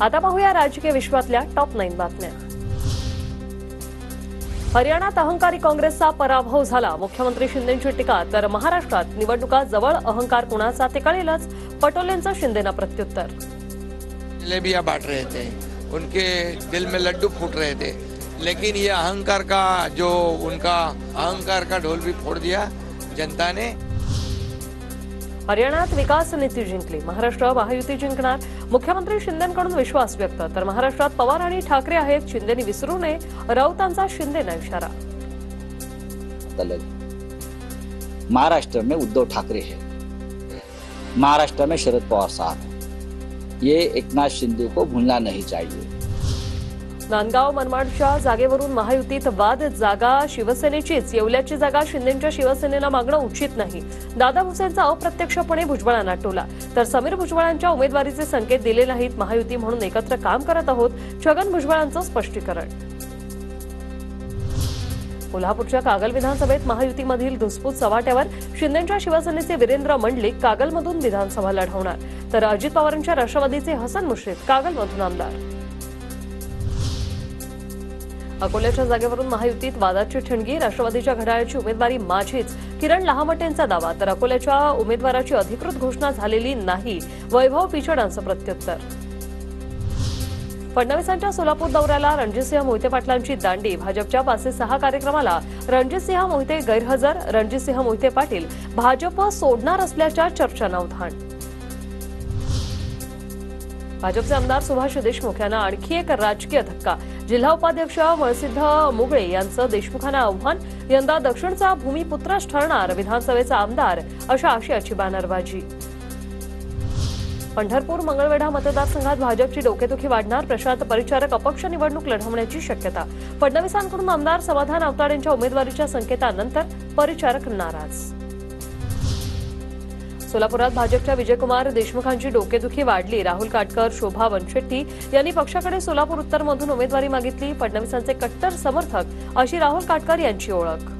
आता पाहूया राजकीय विश्वातल्या टॉप नाईन बातम्या. हरियाणात अहंकारी काँग्रेसचा पराभव झाला. मुख्यमंत्री शिंदेची टीका तर महाराष्ट्रात निवडणुका जवळ अहंकार कुणाचा ते कळेलच. पटोलेंचं शिंदेना प्रत्युत्तर. जलेबियां बांट रहे थे. उनके दिल में लड्डू फूट रहे थे. लेकिन ये अहंकार का जो उनका अहंकार का ढोल भी फोड़ दिया जनता ने हरियाणात विकास नीती जिंकली. महाराष्ट्र महायुती जिंकणार. मुख्यमंत्री शिंदेकडून विश्वास व्यक्त. तर महाराष्ट्रात पवार आणि ठाकरे आहेत. शिंदेनी विसरू नये. राऊतांचा शिंदेना इशारा. महाराष्ट्र में उद्धव ठाकरे है. महाराष्ट्र में शरद पवार साहब ये एकनाथ शिंदे को भूलना नहीं चाहिए. नांदगाव मनमाडच्या जागेवरून महायुतीत वाद जागा शिवसेनेचीच. येवल्याची जागा शिंदेच्या शिवसेनेला मागणं उचित नाही. दादा भुसेंचा अप्रत्यक्षपणे भुजबळांना टोला. तर समीर भुजबळांच्या उमेदवारीचे संकेत दिले नाहीत. महायुती म्हणून एकत्र काम करत आहोत. छगन भुजबळांचं स्पष्टीकरण. कोल्हापूरच्या कागल विधानसभेत महायुतीमधील धुसफूस चव्हाट्यावर शिंदेच्या शिवसेनेचे वीरेंद्र मंडलिक कागलमधून विधानसभा लढवणार. तर अजित पवारांच्या राष्ट्रवादीचे हसन मुश्रीफ कागलमधून आमदार. अकोल्याच्या जागेवरून महायुतीत वादाची ठिणगी राष्ट्रवादीच्या घड्याळाची उमेदवारी माझीच. किरण लहामटेंचा दावा तर अकोल्याच्या उमेदवाराची अधिकृत घोषणा झालेली नाही. वैभव पिचडांचं प्रत्युत्तर. फडणवीसांच्या सोलापूर दौऱ्याला रणजितसिंह मोहिते पाटलांची दांडी. भाजपच्या पाचशे सहा कार्यक्रमाला रणजितसिंह मोहिते गैरहजर रणजितसिंह मोहिते पाटील. भाजप सोडणार असल्याच्या चर्चांना उधाण. भाजपचे आमदार सुभाष देशमुख यांना आणखी एक राजकीय धक्का. जिल्हा उपाध्यक्ष वळसिद्ध मुगळे यांचं देशमुखांना आव्हान यंदा दक्षिणचा भूमिपुत्रच ठरणार विधानसभेचा आमदार अशा आशयाची बॅनरबाजी. पंढरपूर मंगळवेढा मतदारसंघात भाजपची डोकेदुखी वाढणार प्रशांत परिचारक अपक्ष निवडणूक लढवण्याची शक्यता. फडणवीसांकडून आमदार समाधान आवताडेंच्या उमेदवारीच्या संकेतानंतर परिचारक नाराज. सोलापुरात भाजपच्या विजयकुमार देशमुखांची डोकेदुखी वाढली. राहुल काटकर शोभा वनशेट्टी यांनी पक्षाकडे सोलापूर उत्तरमधून उमेदवारी मागितली. फडणवीसांचे कट्टर समर्थक अशी राहुल काटकर यांची ओळख.